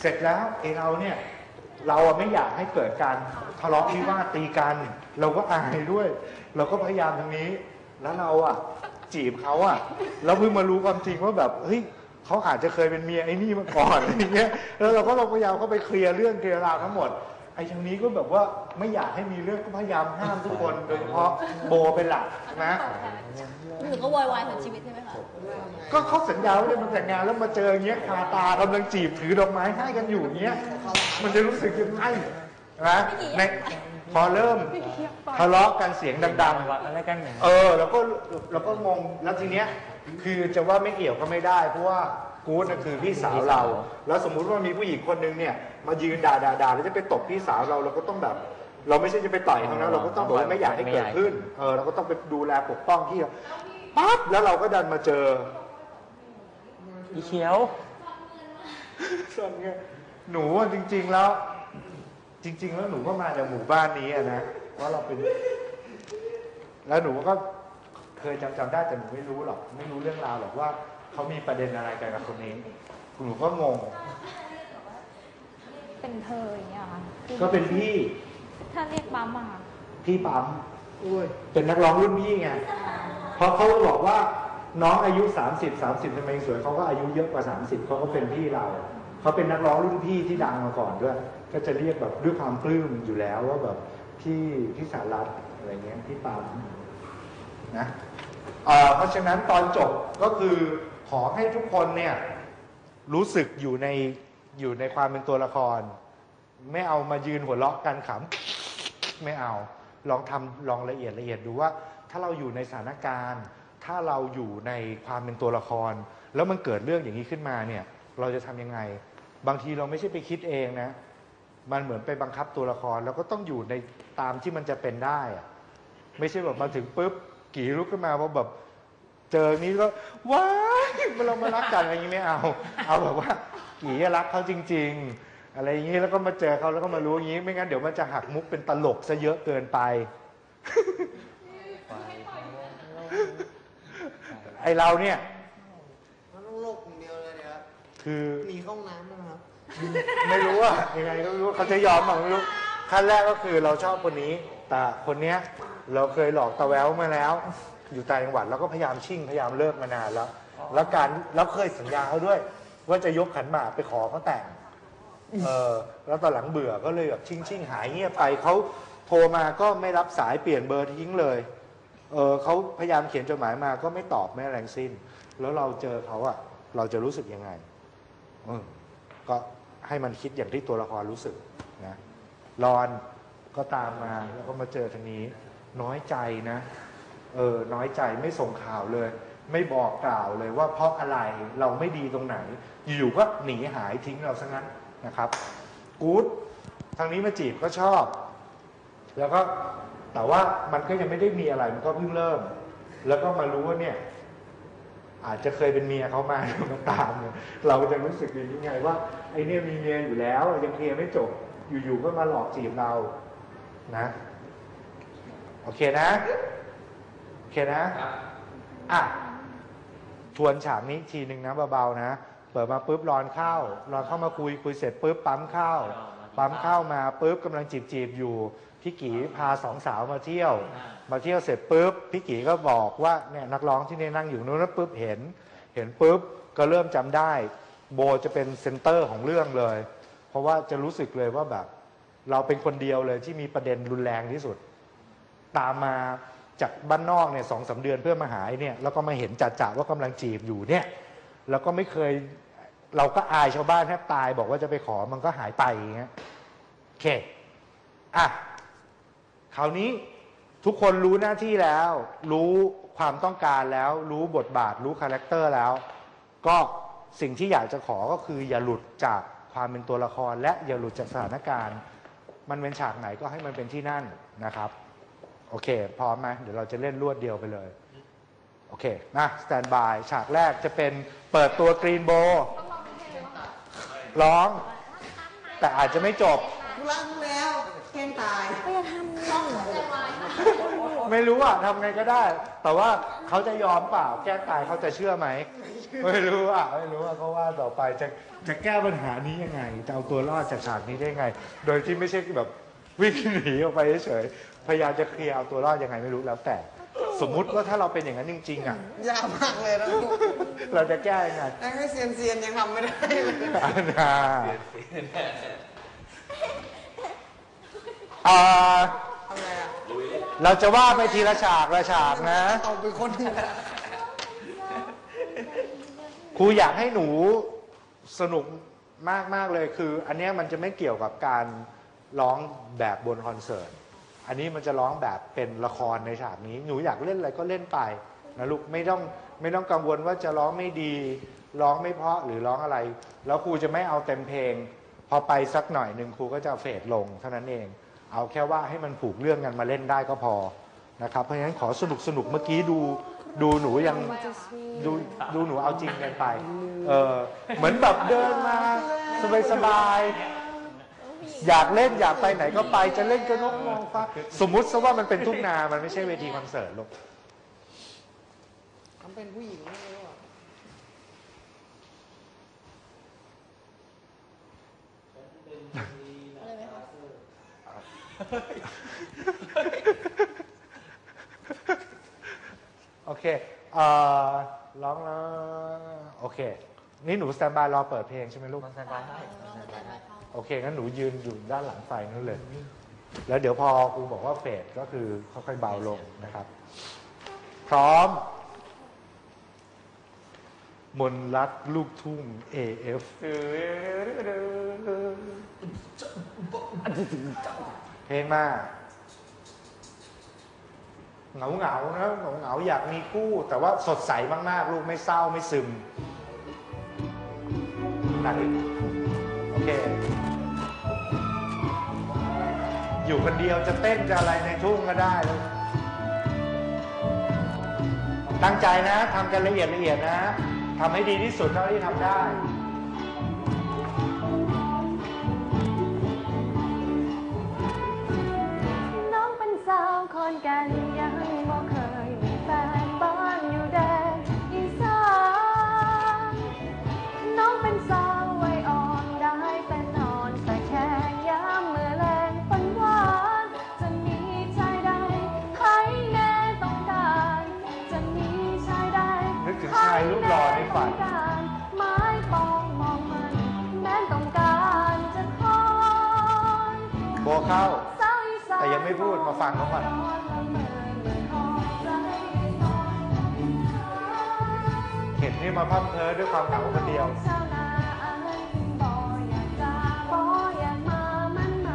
เสร็จแล้วไอเราเนี่ยเราอะไม่อยากให้เกิดการทะเลาะวิวาทตีกัน เราก็อายด้วย เราก็พยายามทางนี้ แล้วเราอะจีบเขาอะแล้วเพิ่งมารู้ความจริงว่าแบบเฮ้ยเขาอาจจะเคยเป็นเมียไอ้นี่มาก่อนอะไรอย่างเงี้ยแล้วเราก็ลองพยายามเข้าไปเคลียร์เรื่องเคลียร์ราวทั้งหมด อ้ทางนี้ก็แบบว่าไม่อยากให้มีเรื่องก็พยายามห้ามทุกคนโดยเฉพาะโบเป็นหลักนะ หนูก็วอยวายทั้งชีวิตใช่ไหมคะก็เขาสัญญาว่าจะมาแต่งงานแล้วมาเจออย่างเงี้ยคาตากำลังจีบถือดอกไม้ให้กันอยู่อย่างเงี้ย มันจะรู้สึกยังไงนะใน พอเริ่มทะเลาะกันเสียงดังวัดอะไรกันเนี่ยๆเออแล้วก็แล้วก็งงแล้วทีเนี้ยคือจะว่าไม่เกี่ยวก็ไม่ได้ เพราะว่ากู๊ดน่ะคือพี่สาวเรา แล้วสมมุติว่ามีผู้หญิงคนนึงเนี่ยมายืนด่าด่าด่าแล้วจะไปตบพี่สาวเราเราก็ต้องแบบ เราไม่ใช่จะไปต่อยเขานะเราก็ต้องบอกว่าไม่อยากให้เกิดขึ้นเออเราก็ต้องไปดูแลปกป้องที่ปั๊บแล้วเราก็ดันมาเจออีเขียว ส่วนไงหนูอะจริง ๆแล้ว จริง ๆ แล้วหนูก็มาจากหมู่บ้านนี้อะนะว่าเราเป็น แล้วหนูก็เคยจำจำได้แต่หนูไม่รู้หรอก ไม่รู้เรื่องราวหรอกว่าเขามีประเด็นอะไรกันกับคนนี้หนูก็งง เป็นเธออย่างเงี้ยค่ะก็เป็นพี่ถ้าเรียกปั๊มอะค่ะ พี่ปั๊มเป็นนักร้องรุ่นพี่ไงเพราะเขาบอกว่าน้องอายุ 30 30ทำไมยังสวยเขาก็อายุเยอะกว่า 30เขาก็เป็นพี่เราเขาเป็นนักร้องรุ่นพี่ที่ดังมาก่อนด้วย ก็จะเรียกแบบด้วยความปลื้มอยู่แล้วว่าแบบพี่พี่สารัตอะไรเงี้ยพี่ปั๊มนะเอ่อเพราะฉะนั้นตอนจบก็คือขอให้ทุกคนเนี่ยรู้สึกอยู่ในอยู่ในความเป็นตัวละคร ไม่เอามายืนหัวเราะกันขำไม่เอาลองทำลองละเอียดละเอียดดูว่า ถ้าเราอยู่ในสถานการณ์ ถ้าเราอยู่ในความเป็นตัวละคร แล้วมันเกิดเรื่องอย่างนี้ขึ้นมาเนี่ย เราจะทำยังไง บางทีเราไม่ใช่ไปคิดเองนะ มันเหมือนไปบังคับตัวละคร แล้วก็ต้องอยู่ในตามที่มันจะเป็นได้อะไม่ใช่แบบมาถึงปุ๊บกี่ลุกขึ้นมาว่าแบบเจอนี้ก็ว้ายมาเรามารักกันอะไรอย่างนี้ไม่เอา เอาแบบว่ากี่รักเขาจริง ๆ อะไรอย่างนี้แล้วก็มาเจอเขาแล้วก็มารู้อย่างนี้ ไม่งั้นเดี๋ยวมันจะหักมุกเป็นตลกซะเยอะเกินไปไอเราเนี่ยมันต้องโลกอย่างเดียวเลยนะครับคือหนีเข้าห้องน้ำนะครับ ไม่รู้ว่ายังไงก็ไม่รู้เขาจะยอมบ้างไม่รู้ขั้นแรกก็คือเราชอบคนนี้ แต่คนเนี้ยเราเคยหลอกตะแววมาแล้ว อยู่ต่างจังหวัดเราก็พยายามชิ่งพยายามเลิกมานานแล้ว แล้วการแล้วเคยสัญญาเขาด้วย ว่าจะยกขันหมากไปขอเขาแต่งเออแล้วตอนหลังเบื่อก็เลยแบบชิ่งชิ่งหายเงียบไปเขาโทรมาก็ไม่รับสายเปลี่ยนเบอร์ทิ้งเลยเออเขาพยายามเขียนจดหมายมาก็ไม่ตอบไม่อะไรงสิ้น แล้วเราเจอเขาอะเราจะรู้สึกยังไงเออก็ ให้มันคิดอย่างที่ตัวละครรู้สึกนะรอนก็ตามมาแล้วก็มาเจอทางนี้ น้อยใจนะ เออ น้อยใจไม่ส่งข่าวเลย ไม่บอกกล่าวเลยว่าเพราะอะไรเราไม่ดีตรงไหน อยู่ๆก็หนีหายทิ้งเราซะงั้นนะครับ กู๊ดทางนี้มาจีบก็ชอบ แล้วก็แต่ว่ามันก็ยังไม่ได้มีอะไรมันก็เพิ่งเริ่ม แล้วก็มารู้ว่าเนี่ย อาจจะเคยเป็นเมียเขามาก็ตามเนี่ยเราจะรู้สึกอย่างนี้ไงว่าไอ้เนี่ยมีเมียอยู่แล้วยังเคลียร์ไม่จบอยู่ๆก็มาหลอกจีบเรานะโอเคนะโอเคนะอะทวนฉากนี้อีกทีหนึ่งนะเบาๆนะเปิดมาปุ๊บรอนเข้ารอนเข้ามาคุยคุยเสร็จปุ๊บปั๊มข้าวปั๊มข้าวมาปุ๊บกำลังจีบจีบๆอยู่ พี่กีพาสองสาวมาเที่ยว มาเที่ยวเสร็จปุ๊บพี่กีก็บอกว่าเนี่ยนักร้องที่นี่นั่งอยู่นู้นแล้วปุ๊บเห็น เห็นปุ๊บก็เริ่มจำได้ โบจะเป็นเซนเตอร์ของเรื่องเลย เพราะว่าจะรู้สึกเลยว่าแบบ เราเป็นคนเดียวเลยที่มีประเด็นรุนแรงที่สุด ตามมาจากบ้านนอกเนี่ยสองสาเดือนเพื่อมาหาไอ้เนี่ยแล้วก็มาเห็นจัดจ่าว่ากำลังจีบอยู่เนี่ยแล้วก็ไม่เคยเราก็อายชาวบ้านแทบตายบอกว่าจะไปขอมันก็หายไปอย่างเงี้ยโอเคค่ะ คราวนี้ทุกคนรู้หน้าที่แล้ว รู้ความต้องการแล้ว รู้บทบาท รู้ character แล้ว ก็สิ่งที่อยากจะขอก็คืออย่าหลุดจากความเป็นตัวละคร และอย่าหลุดจากสถานการณ์ มันเป็นฉากไหนก็ให้มันเป็นที่นั่นนะครับ โอเค พร้อมไหมเดี๋ยวเราจะเล่นรวดเดียวไปเลย โอเคนะ standby ฉากแรกจะเป็นเปิดตัวกรีนโบร้อง แต่อาจจะไม่จบ ทุลังแล้วแกล้งตาย ก็จะทำต้อง ไม่รู้อะทำไงก็ได้ แต่ว่าเขาจะยอมเปล่า แก้ตายเขาจะเชื่อไหม ไม่รู้อะ ไม่รู้อะก็ว่าต่อไปจะจะแก้ปัญหานี้ยังไง จะเอาตัวรอดจากฉากนี้ได้ไง โดยที่ไม่ใช่แบบวิ่งหนีออกไปเฉยๆพยายามจะเคลียร์เอาตัวรอดยังไงไม่รู้แล้วแต่ สมมุติว่าถ้าเราเป็นอย่างนั้นจริง ๆ อะ ยากมากเลยนะลูกเราจะแก้ยังไงแค่เซียนเซียนๆยังทำไม่ได้เลยอาณาอ่าทำไงอะ เราจะว่าไปทีละฉากละฉากนะเอาไปคนหนึงครูอยากให้หนูสนุกมากมากเลยคือ อันนี้มันจะไม่เกี่ยวกับการร้องแบบบนคอนเสิร์ต อันนี้มันจะร้องแบบเป็นละครในฉากนี้ หนูอยากเล่นอะไรก็เล่นไปนะลูกไม่ต้องไม่ต้องกังวลว่าจะร้องไม่ดี ร้องไม่เพราะหรือร้องอะไร แล้วครูจะไม่เอาเต็มเพลง พอไปสักหน่อยหนึ่งครูก็จะเฟดลงเท่านั้นเอง เอาแค่ว่าให้มันผูกเรื่องกันมาเล่นได้ก็พอนะครับ เพราะฉะนั้นขอสนุกสนุกเมื่อกี้ดูดูหนูยังดูดูหนูเอาจริงกินไปเออเหมือนแบบเดินมาสบายสบายอยากเล่นอยากไปไหนก็ไปจะเล่นก็นกมองฟ้าสมมุติซะว่ามันเป็นทุ่งนามันไม่ใช่เวทีคอนเสิร์ตลูกทำเป็นผู้หญิงไม่รู้อะอไหมคะ โอเคเอ่อร้องแล้วโอเค นี่หนูสแตนบายรอเปิดเพลงใช่ไหมลูก มันสบายได้ลองมาแต่ละเข้าโอเค งั้นหนูยืนอยู่ด้านหลังไฟนั่นเลย แล้วเดี๋ยวพอครูบอกว่าเฟดก็คือค่อยๆเบาลงนะครับ พร้อม มนรักลูกทุ่ง AF เพลงมาเหงาเหงานะเหงาเหงาอยากมีคู่ แต่ว่าสดใสมากๆ ลูกไม่เศร้าไม่ซึมหนักอีกโอเค อยู่คนเดียวจะเต้นจะอะไรในทุ่งก็ได้ลูกตั้งใจนะทำกันละเอียดละเอียดนะทำให้ดีที่สุดเท่าที่ทำได้ สาวคนกันยังบ่เคยมีแฟนบ้านอยู่แดนอีสานน้องเป็นสาววัยอ่อนได้แต่นอนแต่แค่ยามเมื่อแรงฝันหวานจะมีชายใดให้แน่ต้องการ จะมีชายใดนึกถึงชายรูปหล่อในฝันให้แต้องการไม้ปองมองมันแม้ต้องการจะคอย โบเข้า ไม่พูดมาฟังเขาก่อนเห็นนี่มาพั่มเพอด้วยความเหงาคนเดียวชาวนาอันบ่อยากจะบ่อยากมามันห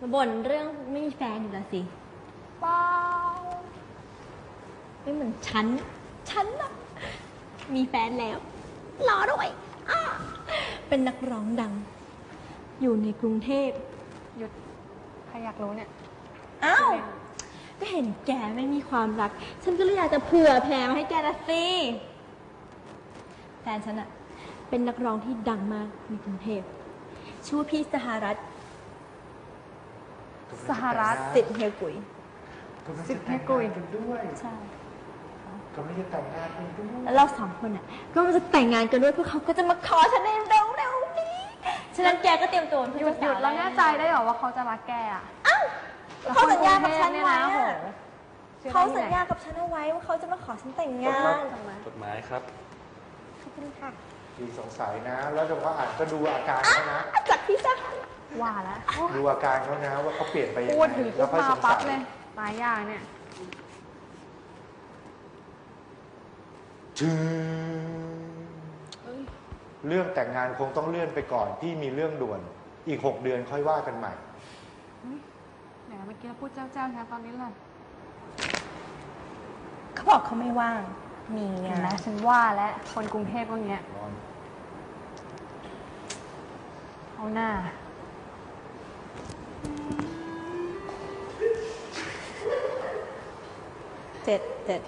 มาบ่นเรื่องไม่มีแฟนอยู่แล้วสิเปล่าไม่เหมือนฉัน ฉันอะมีแฟนแล้วรอด้วยอ้าเป็นนักร้องดัง อยู่ในกรุงเทพหยุดใครอยากรู้เนี่ยอ้าวก็เห็นแกไม่มีความรัก ฉันก็เลยอยากจะเผื่อแผ่มาให้แกนะสิแฟนฉันอะเป็นนักร้องที่ดังมากในกรุงเทพชื่อว่าพี่สหรัฐ สหรัฐสิทธิ์เฮียกุยสิบให้กุยกันด้วยใช่กำลังจะแต่งงานกันด้วยแล้วเราสองคนอะ ก็จะแต่งงานกันด้วยพวกเขาก็จะมาขอฉันในเร็วๆนี้ฉะนั้นแกก็เตรียมตัวเป็นหยุดหยุดแล้วแน่ใจได้เหรอว่าเขาจะรักแกอะเขาสัญญากับฉันเนี่ยไว้นะโหอะเขาสัญญากับฉันเอาไว้ว่าเขาจะมาขอฉันแต่งงานจดหมายครับขอบคุณค่ะพี่สงสัยนะ แล้วเฉพาะอ่านก็ดูอาการเขานะจากพี่จ้ะ ว่าแล้วดูอาการเขานะว่าเขาเปลี่ยนไปยังไงพูดถึงแล้ปุ๊วบค่อยมาสงปั๊สับเลยยหลายอย่างเนี่ยถึงเรื่องแต่งงานคงต้องเลื่อนไปก่อนพี่มีเรื่องด่วน อีกหกเดือนค่อยว่ากันใหม่แหมเมื่อกี้เราพูดเจ้าๆนะตอนนี้ล่ะเขาบอกเขาไม่ว่าง มีเห็นงาไหมนฉันว่าแล้วคนกรุงเทพก็เงี้ยเอาหน้า เจ็ดเจ็ด